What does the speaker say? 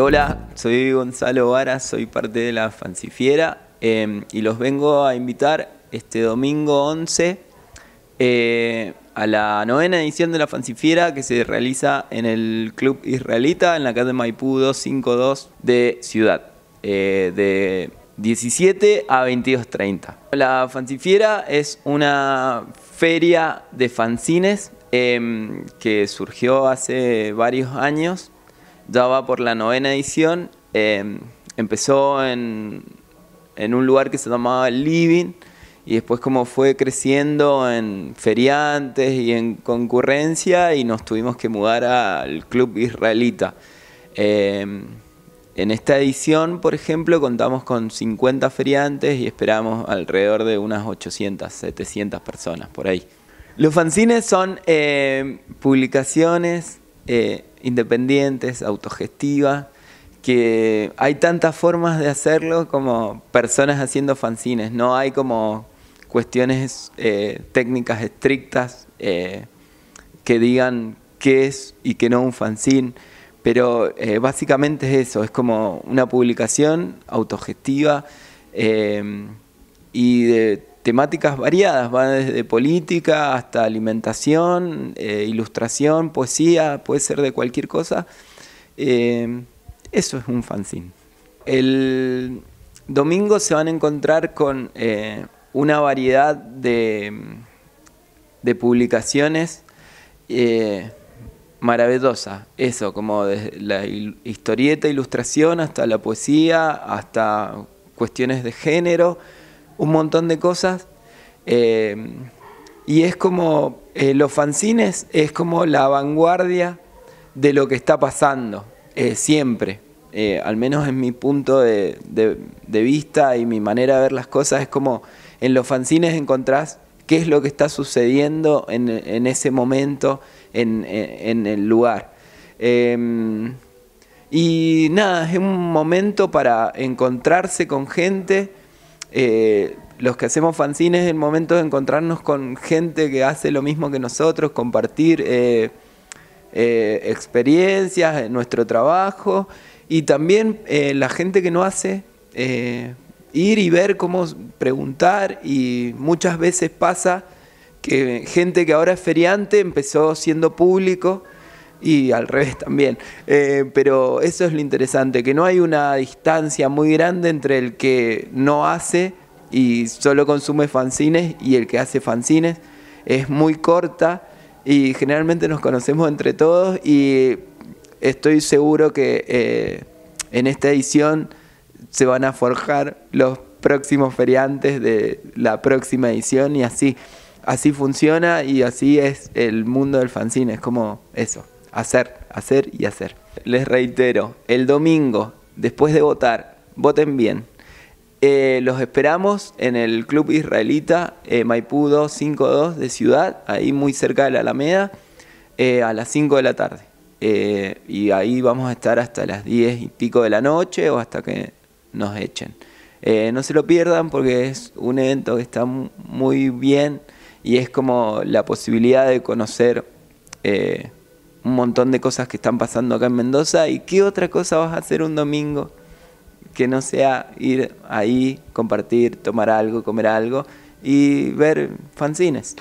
Hola, soy Gonzalo Vara, soy parte de la Fancifiera eh, y los vengo a invitar este domingo 11 eh, a la novena edición de la Fancifiera que se realiza en el Club Israelita en la calle Maipú 252 de Ciudad, eh, de 17 a 22.30. La Fancifiera es una feria de fanzines em, que surgió hace varios años, ya va por la novena edición, em, empezó en, en un lugar que se llamaba Living, y después como fue creciendo en feriantes y en concurrencia y nos tuvimos que mudar al club israelita. Em, en esta edición, por ejemplo, contamos con 50 feriantes y esperamos alrededor de unas 800, 700 personas por ahí. Los fanzines son eh, publicaciones eh, independientes, autogestivas, que hay tantas formas de hacerlo como personas haciendo fanzines, no hay como cuestiones eh, técnicas estrictas eh, que digan qué es y qué no un fanzine, pero básicamente es eso, es como una publicación autogestiva y de temáticas variadas, va desde política hasta alimentación, ilustración, poesía, puede ser de cualquier cosa. eso es un fanzine. El domingo se van a encontrar con una variedad de, publicaciones eh, maravillosa. Eso, como desde la historieta, ilustración, hasta la poesía, hasta cuestiones de género, un montón de cosas. Eh, y es como, eh, los fanzines es como la vanguardia de lo que está pasando, siempre. al menos en mi punto de, de, vista y mi manera de ver las cosas, es como en los fanzines encontrás qué es lo que está sucediendo en, ese momento, en, el lugar. Em, y nada, es un momento para encontrarse con gente. Eh, los que hacemos fanzines es el momento de encontrarnos con gente que hace lo mismo que nosotros, compartir eh, eh, experiencias, nuestro trabajo y también la gente que no hace ir y ver cómo preguntar y muchas veces pasa que gente que ahora es feriante empezó siendo público y al revés también. Eh, pero eso es lo interesante, que no hay una distancia muy grande entre el que no hace y solo consume fanzines y el que hace fanzines. Es muy corta y generalmente nos conocemos entre todos y estoy seguro que eh, en esta edición se van a forjar los próximos feriantes de la próxima edición y así, así funciona y así es el mundo del fanzine, es como eso, hacer, hacer y hacer. Les reitero, el domingo, después de votar, voten bien. Eh, los esperamos en el Club Israelita eh, Maipú 252 de Ciudad, ahí muy cerca de la Alameda, eh, a las 5 de la tarde. y ahí vamos a estar hasta las 10 y pico de la noche o hasta que nos echen. No se lo pierdan porque es un evento que está muy bien y es como la posibilidad de conocer un montón de cosas que están pasando acá en Mendoza y qué otra cosa vas a hacer un domingo que no sea ir ahí, compartir, tomar algo, comer algo y ver fanzines.